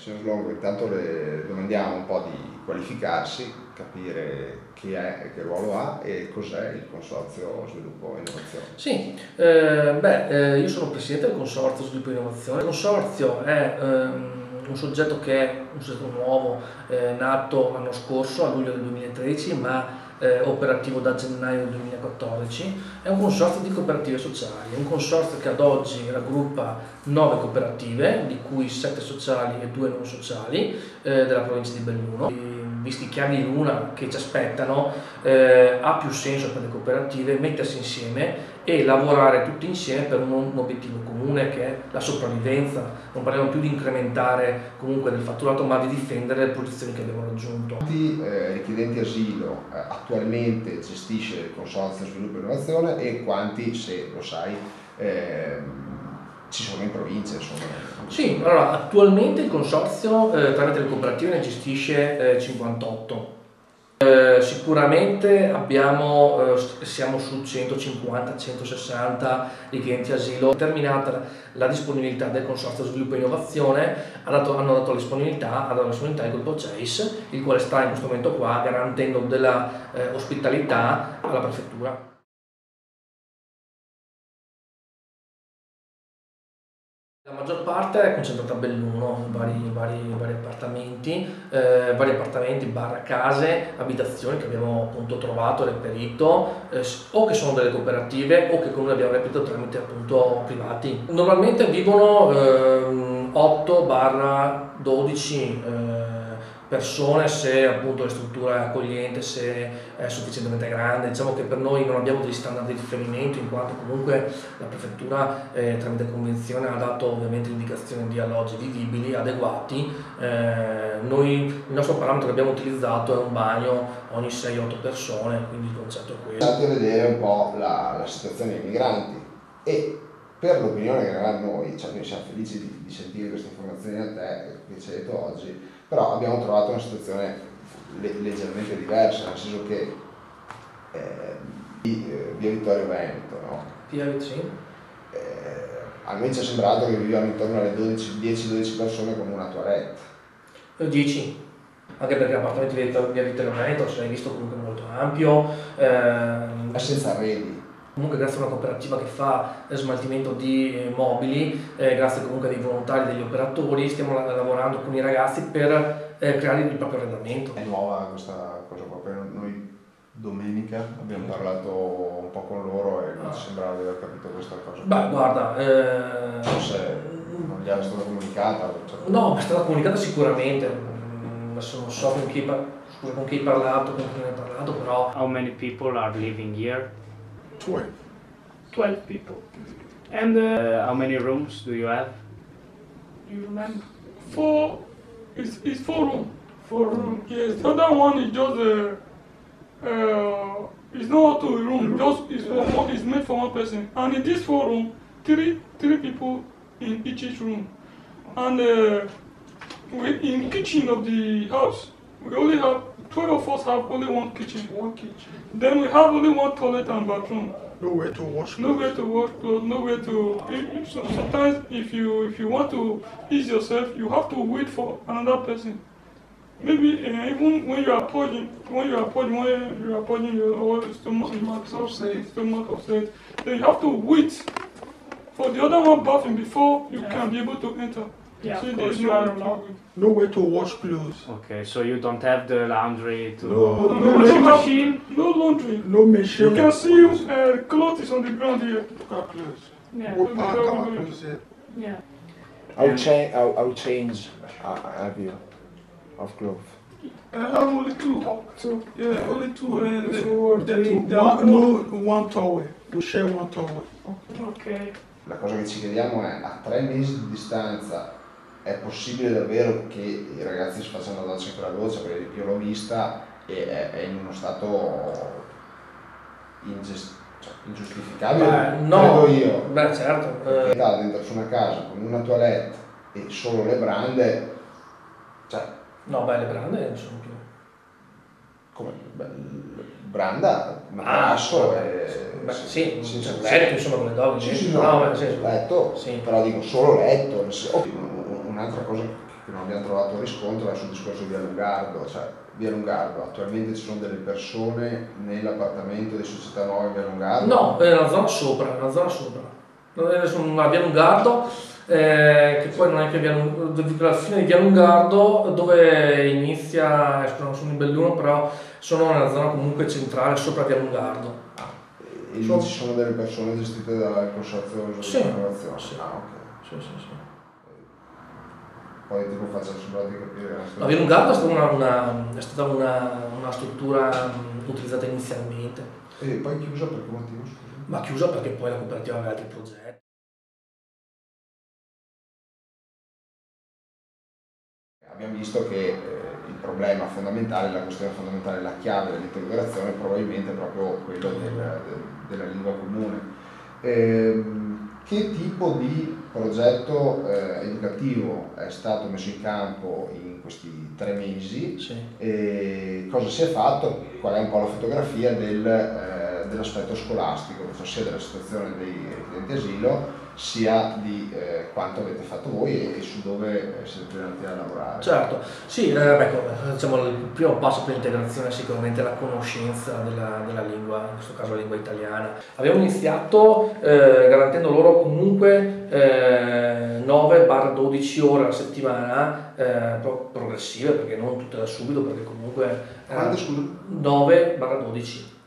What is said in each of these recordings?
signor Slongo, intanto le domandiamo un po' di qualificarsi, capire chi è e che ruolo ha e cos'è il Consorzio Sviluppo e Innovazione. Sì, eh, beh, eh, io sono presidente del Consorzio Sviluppo e Innovazione. Il Consorzio è ehm, un soggetto che è un soggetto nuovo, eh, nato l'anno scorso, a luglio del 2013, ma eh, operativo da gennaio del 2014, è un consorzio di cooperative sociali, è un consorzio che ad oggi raggruppa nove cooperative, di cui sette sociali e due non sociali, eh, della provincia di Belluno. Visti i chiavi di luna che ci aspettano, eh, ha più senso per le cooperative mettersi insieme e lavorare tutti insieme per un, obiettivo comune che è la sopravvivenza. Non parliamo più di incrementare comunque del fatturato, ma di difendere le posizioni che abbiamo raggiunto. Quanti eh, richiedenti asilo eh, attualmente gestisce il Consorzio Sviluppo e Innovazione e quanti, se lo sai, ehm, ci sono in provincia insomma. Sì, allora attualmente il consorzio eh, tramite le cooperative ne gestisce eh, 58. Eh, sicuramente abbiamo, eh, siamo su 150-160 richiedenti asilo. Terminata la disponibilità del Consorzio Sviluppo e Innovazione, dato, hanno dato la disponibilità, il gruppo CEIS, il quale sta in questo momento qua garantendo della eh, ospitalità alla prefettura. La maggior parte è concentrata a Belluno, vari, vari, vari appartamenti, eh, vari appartamenti, bar, case, abitazioni che abbiamo appunto trovato, reperito, eh, o che sono delle cooperative o che comunque abbiamo reperito tramite appunto privati. Normalmente vivono eh, 8-12 persone se appunto la struttura è accogliente, se è sufficientemente grande. Diciamo che per noi non abbiamo degli standard di riferimento in quanto comunque la prefettura eh, tramite convenzione ha dato ovviamente l'indicazione di alloggi vivibili, adeguati. Eh, noi il nostro parametro che abbiamo utilizzato è un bagno ogni 6-8 persone, quindi il concetto è questo. Andate a vedere un po' la, la situazione dei migranti e per l'opinione che avevamo noi, cioè noi siamo felici di, di sentire queste informazioni da te che ci hai detto oggi, però abbiamo trovato una situazione le, leggermente diversa, nel senso che eh, via Vittorio Veneto, no? Via. Eh, a me ci è sembrato che viviamo intorno alle 10-12 persone con una toilette. 10, anche perché l'appartamento via Vittorio Veneto, se l'hai visto comunque molto ampio. Eh, è senza arredi comunque grazie a una cooperativa che fa smaltimento di eh, mobili, eh, grazie comunque ai volontari, degli operatori, stiamo lavorando con i ragazzi per eh, creare il proprio arredamento. È nuova questa cosa qua, noi domenica abbiamo parlato un po' con loro e ah. ci sembrava di aver capito questa cosa. Beh, guarda, eh... forse non gli era stata comunicata. Cioè... No, è stata comunicata sicuramente, mm, adesso non so con chi, con chi hai parlato, con chi ne hai parlato, però... How many people are living here? 12. 12 people. And uh, how many rooms do you have? Do you remember? Four. It's, it's four rooms. Four rooms. Yes. The other one is just a. Uh, uh, it's not to a room. Just it's for one. It's made for one person. And in this four room, three three people in each, each room. And uh, we, in kitchen of the house, we only have 12 of us have only one kitchen. One kitchen. Then we have only one toilet and bathroom. Nowhere to wash clothes. Nowhere to wash clothes. Nowhere to. If, sometimes, if you if you want to ease yourself, you have to wait for another person. Maybe uh, even when you are purging, when you are purging, when you are purging your stomach, stomach upset, stomach upset, then you have to wait for the other one bathing before you yeah. can be able to enter. Yeah, so of course you are allowed. No way to wash clothes. Okay, so you don't have the laundry to... No, no, no machine. No laundry. No machine. You can see uh, clothes on the ground here. Clothes. Yeah. Yeah. I'll, cha- I'll, I'll change uh, have you of clothes. I have only two. Two. Yeah, only two. Uh, the, the, the, one, no, one towel. We share one towel. Ok. La cosa che ci chiediamo è a tre mesi di distanza è possibile davvero che i ragazzi si facciano la doccia con la doccia, perché io l'ho vista e è, è in uno stato ingest- cioè, ingiustificabile, beh, no, io. Beh, certo. Eh. Dentro su una casa con una toilette e solo le brande, cioè... No, beh, le brande non sono più. Come? Beh, branda, materasso ah, e... Beh, sì, sì, sì, letto, insomma, con le dogge. Sì, sì, no, no, beh, sì, letto, sì. però dico solo letto, un'altra cosa che non abbiamo trovato riscontro è sul discorso di Via Lungardo, cioè Via Lungardo, attualmente ci sono delle persone nell'appartamento di Società Nuova in Via Lungardo? No, è una zona sopra, è una zona sopra. Una Via Lungardo, eh, che poi non è che Via Lungardo, alla fine di Via Lungardo, dove inizia, sono in Belluno, però sono nella zona comunque centrale, sopra Via Lungardo. Ah, e lì ci sono delle persone gestite dal consorzio di sì, innovazione? Sì. Ah, ok. Sì, sì, sì. Poi tipo faccio sembra di capire. La Via Lungardo è stata una, una, è stata una, una struttura mh, utilizzata inizialmente. E poi chiusa per che motivo? Scusa? Ma chiusa perché poi la cooperativa aveva altri progetti. Abbiamo visto che eh, il problema fondamentale, la questione fondamentale, la chiave dell'integrazione probabilmente è proprio quello del, del, della lingua comune. Eh, che tipo di progetto eh, educativo è stato messo in campo in questi tre mesi? Sì. cosa si è fatto? Qual è un po' la fotografia del, eh, dell'aspetto scolastico, sia della situazione dei richiedenti asilo sia di eh, quanto avete fatto voi e, su dove siete andati a lavorare. Certo, sì, eh, ecco, diciamo, il primo passo per l'integrazione è sicuramente la conoscenza della, della, lingua, in questo caso la lingua italiana. Abbiamo iniziato eh, garantendo loro comunque 9-12 ore alla settimana, eh, progressive, perché non tutte da subito, perché comunque... Quante, scusa? 9-12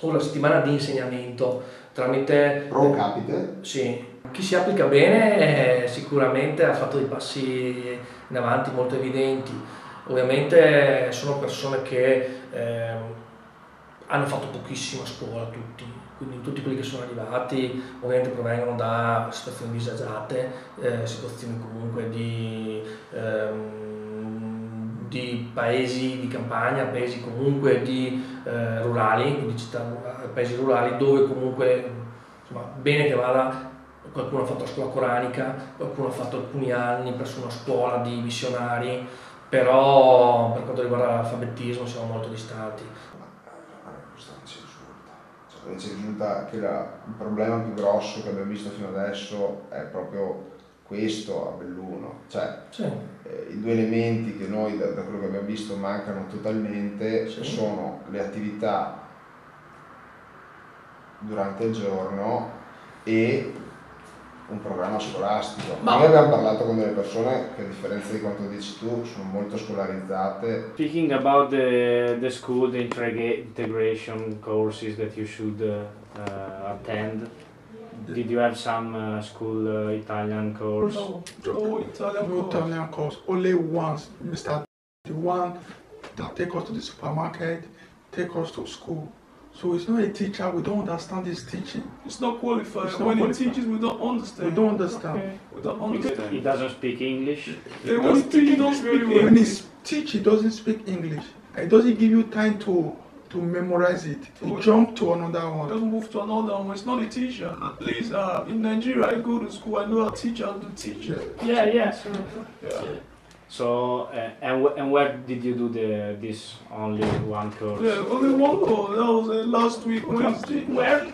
ore alla settimana di insegnamento tramite... Pro capite? Sì, chi si applica bene eh, sicuramente ha fatto dei passi in avanti molto evidenti. Ovviamente sono persone che eh, hanno fatto pochissima scuola tutti, quindi tutti quelli che sono arrivati ovviamente provengono da situazioni disagiate, eh, situazioni comunque di, paesi di campagna, paesi comunque di eh, rurali, quindi città, paesi rurali dove comunque insomma, bene che vada qualcuno ha fatto la scuola coranica, qualcuno ha fatto alcuni anni presso una scuola di missionari, però per quanto riguarda l'alfabetismo siamo molto distanti. Cioè, ci risulta che la, il problema più grosso che abbiamo visto fino adesso è proprio questo a Belluno, cioè sì. I due elementi che noi da, da, quello che abbiamo visto mancano totalmente sì. sono le attività durante il giorno e un programma scolastico. Ma... Noi abbiamo parlato con delle persone che a differenza di quanto dici tu sono molto scolarizzate. Speaking about the, the school, the integration courses that you should uh, attend, did you have some uh, school uh, Italian course? No, no Italian, no Italian course. Only once, Mr. The one that take us to the supermarket, take us to school. So it's not a teacher, we don't understand his teaching. It's not qualified. It's not when qualified. he teaches, we don't understand. We don't understand. Okay. We don't understand. He doesn't speak English. Yeah, when he teaches, he does very well. When he teach, he doesn't speak English. It doesn't give you time to to memorize it. He jump to another one. Just move to another one. It's not a teacher. At least uh, in Nigeria, I go to school. I know a how teachers do teach. Yeah, yeah. Yeah. So uh, and w- and where did you do the this only one course? Yeah, only one course. That was uh, last week Wednesday. Where?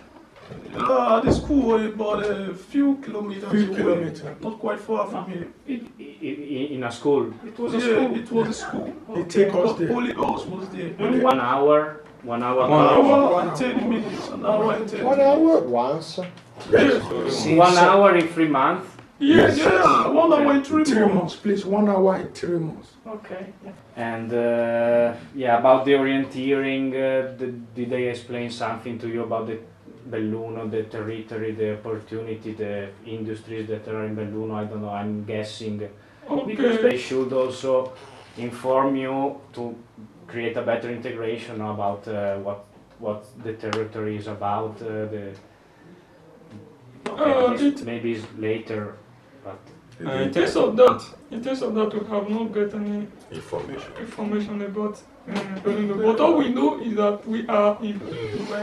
Uh, the school was about a few kilometers Few away. kilometers. Not quite far from here. In, in, in a school. It was a school. It was a school. They take us But there. Holy Ghost was there. Only one hour. One hour. One An hour. hour and ten minutes. An hour and ten. One hour once. Yes. One hour in three months. Yes, yeah. One hour in three Three months. months, please. One hour in three months. Okay. And uh, yeah, about the orienteering, uh, did, did they explain something to you about the Belluno, the territory, the opportunity, the industries that are in Belluno? I don't know. I'm guessing because they should also inform you to create a better integration about uh, what what the territory is about. Uh, the Uh, maybe, it- maybe it's later, but Uh, in terms of that, in terms of that, we have not got any Information. information about uh, Benin. But all we know is that we are in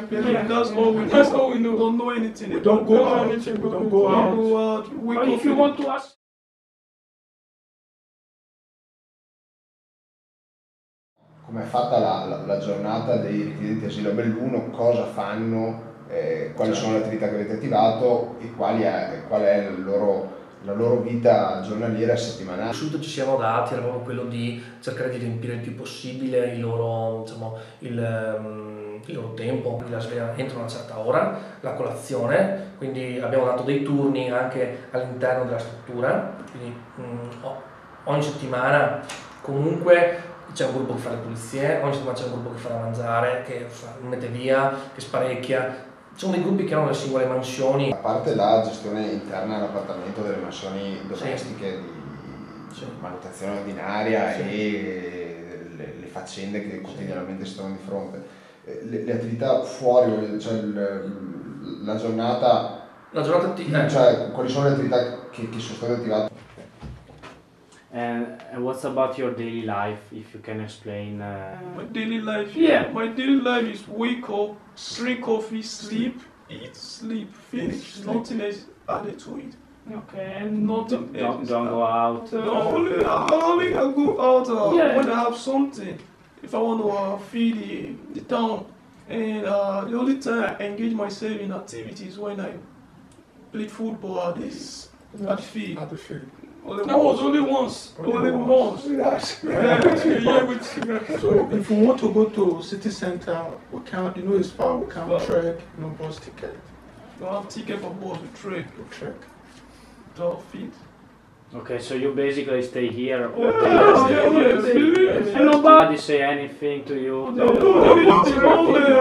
Benin. That's all we. That's all we know. Don't know anything. We don't go out. Anything. We don't go out. out. We but if you want to ask. Come è fatta la, la- la giornata dei richiedenti asilo Belluno, cosa fanno, eh, quali sono le attività che avete attivato e quali è, qual è il loro la loro vita giornaliera settimanale. Subito ci siamo dati era proprio quello di cercare di riempire il più possibile il loro, diciamo, il, il loro tempo, la sveglia entro una certa ora, la colazione, quindi abbiamo dato dei turni anche all'interno della struttura, quindi mm, ogni settimana comunque c'è un gruppo che fa le pulizie, ogni settimana c'è un gruppo che fa da mangiare, che mette via, che sparecchia, ci sono dei gruppi che hanno le singole mansioni. A parte la gestione interna all'appartamento delle mansioni domestiche sì. di manutenzione ordinaria sì. e le, le, faccende che quotidianamente si trovano di fronte, eh, le, le attività fuori, cioè il, la giornata... La giornata ti... Cioè, quali sono le attività che, che sono state attivate? And, and what's about your daily life, if you can explain? Uh... My daily life? Yeah. My daily life is wake up, drink coffee, sleep, eat, sleep, finish. Nothing else added to it. Okay, and nothing don't, else. Don't go out. Uh, no, only, I only can go out uh, yeah. when I have something. If I want to uh, feed the, the town. And uh, the only time I engage myself in activities when I play football at this at the field. At the field. Only that was only once. Only, only once. once. yeah, so if we want to go to city center, we can't, you know, it's far, we can't well, trek, no bus ticket. We have ticket for bus, we trek. We trek. 12 feet. Okay, so you basically stay here all day. Yeah, yeah, yeah, and nobody say anything to you. No, no, no,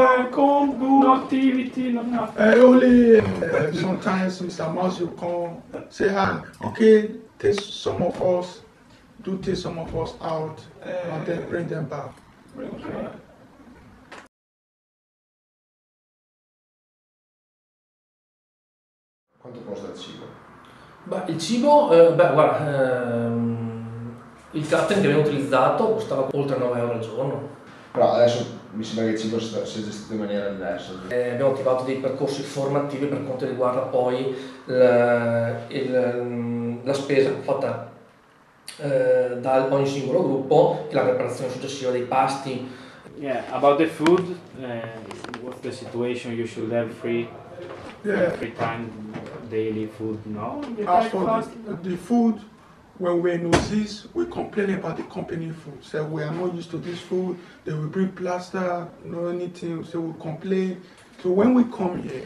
uh, come, go. No activity, no nothing. Uh, only uh, sometimes Mr. Mouse will come, say hi. Okay, take some of us, do take some of us out, and then bring them back. Bring them back. Quanto costa il cibo? Beh, il cibo, eh, beh, guarda, ehm, il catering che abbiamo utilizzato costava oltre 9 euro al giorno. Però adesso mi sembra che il cibo sia gestito in maniera diversa. Eh, abbiamo attivato dei percorsi formativi per quanto riguarda poi il, il, la spesa fatta eh, da ogni singolo gruppo e la preparazione successiva dei pasti. Yeah, about the food, uh, what's the situation? You should have free, yeah. free time, daily food, no? As for the, the food, when we're in we complain about the company food. Say we are not used to this food. They will bring plaster, no anything. So we complain. So when we come here,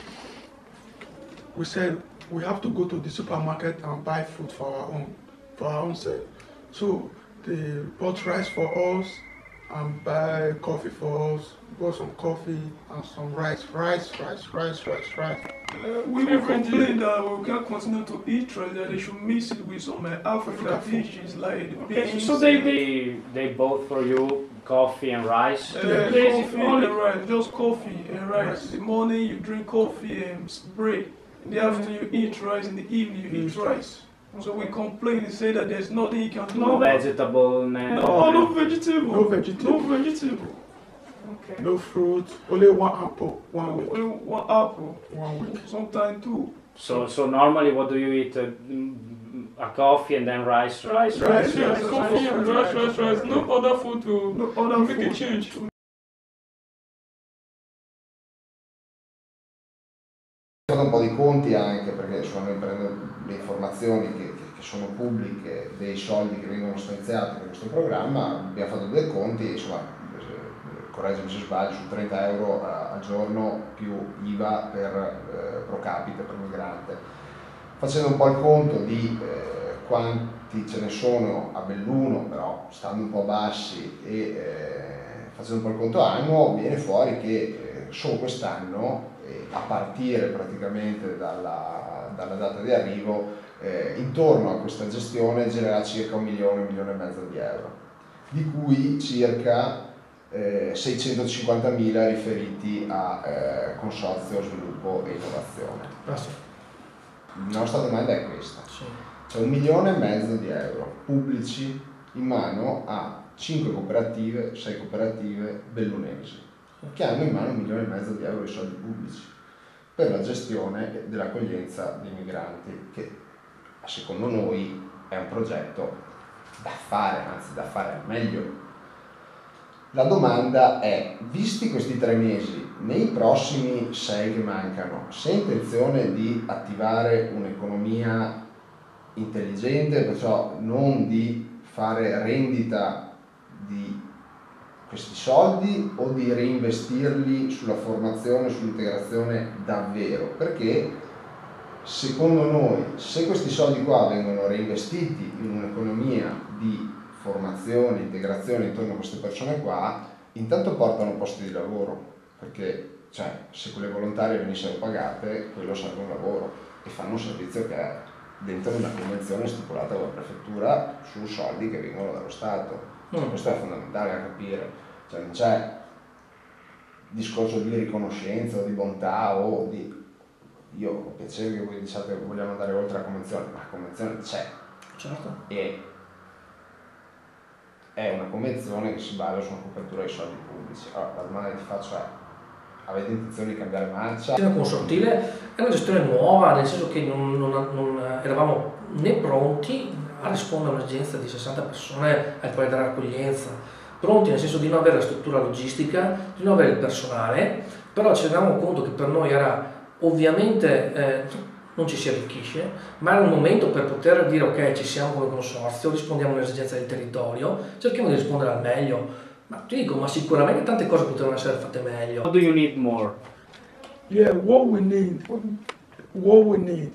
we said we have to go to the supermarket and buy food for our own, for our own self. So they bought rice for us and buy coffee for us. Bought some coffee and some rice, rice, rice, rice, rice, rice. Uh, we will complain that we can't continue to eat rice, that they should mix it with some uh, African dishes like the beans. So they, they, they both for you coffee and rice? Uh, coffee and rice, just coffee and rice. In the morning you drink coffee and bread. In the afternoon you eat rice, in the evening you eat rice. So we complain and say that there's nothing you can do. No vegetable, no, no, no vegetable. No vegetable. No vegetable. Okay. No fruit. Only one apple. One week. Only one apple. One week. Sometimes two. So so normally what do you eat? Uh, a coffee and then rice. Rice, rice, rice, yes, rice, coffee and rice, rice, rice. No other food to no other make food. a change. un po' di conti anche perché insomma, noi prendo le informazioni che, che, sono pubbliche dei soldi che vengono stanziati per questo programma, abbiamo fatto dei conti, insomma, correggimi se sbaglio, su 30 euro al giorno più IVA per eh, pro capite per migrante. Facendo un po' il conto di eh, quanti ce ne sono a Belluno, però stando un po' bassi e eh, facendo un po' il conto annuo, viene fuori che eh, solo quest'anno, a partire praticamente dalla, dalla data di arrivo, eh, intorno a questa gestione girerà circa un milione, un milione e mezzo di euro, di cui circa eh, 650.000 riferiti a eh, consorzio, sviluppo e innovazione. La nostra domanda è questa. C'è un milione e mezzo di euro pubblici in mano a 5 cooperative, 6 cooperative bellunesi, che hanno in mano un milione e mezzo di euro di soldi pubblici per la gestione dell'accoglienza dei migranti, che secondo noi è un progetto da fare, anzi da fare meglio. La domanda è, visti questi tre mesi, nei prossimi sei che mancano, se intenzione di attivare un'economia intelligente, perciò non di fare rendita di questi soldi o di reinvestirli sulla formazione, sull'integrazione davvero, perché secondo noi se questi soldi qua vengono reinvestiti in un'economia di formazione, integrazione intorno a queste persone qua, intanto portano posti di lavoro, perché cioè, se quelle volontarie venissero pagate, quello sarebbe un lavoro e fanno un servizio che è dentro una convenzione stipulata con la prefettura su soldi che vengono dallo Stato. Mm. questo è fondamentale da capire, cioè, non c'è discorso di riconoscenza o di bontà o di... Io ho piacere che voi diciate che vogliamo andare oltre la convenzione, ma la convenzione c'è Certo. e è una convenzione che si basa su una copertura dei soldi pubblici. Allora, la domanda che ti faccio è, avete intenzione di cambiare marcia? Gestione consortile è una gestione nuova, nel senso che non, non- non eravamo né pronti a rispondere a un'esigenza di 60 persone al quale dare accoglienza, pronti nel senso di non avere la struttura logistica, di non avere il personale, però ci rendiamo conto che per noi era ovviamente eh, non ci si arricchisce, ma era un momento per poter dire ok ci siamo come consorzio, rispondiamo alle esigenze del territorio, cerchiamo di rispondere al meglio. Ma ti dico, ma sicuramente tante cose potevano essere fatte meglio. What do you need more? Yeah, what we need, what we need,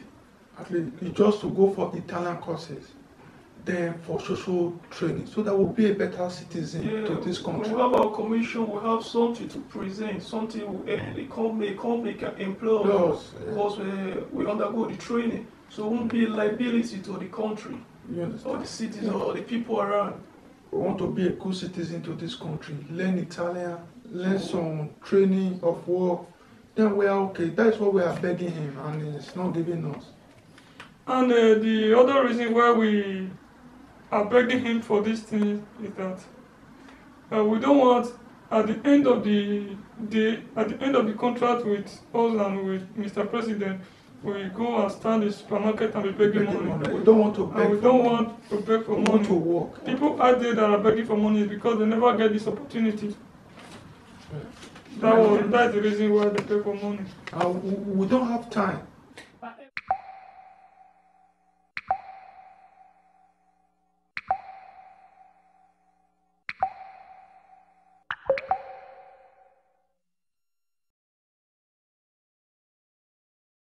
at least, is just to go for Italian courses, then for social training, so that we'll be a better citizen Yeah, to this country. We have our commission, we have something to present, something we, a company, a company can employ us Plus, uh, because we, we undergo the training. So it won't be a liability to the country or the cities or the people around. We want to be a good citizen to this country, learn Italian, learn some training of work. Then we are okay. That's what we are begging him, and he's not giving us. And uh, the other reason why we are begging him for this thing is that uh, we don't want at the end of the day, at the end of the contract with us and with Mr. President, we go and stand in the supermarket and be begging money. money. We don't want to beg And we don't money. want to beg for We want to money. work. People out there that are begging for money is because they never get this opportunity. That was, that's the reason why they beg for money. Uh, we don't have time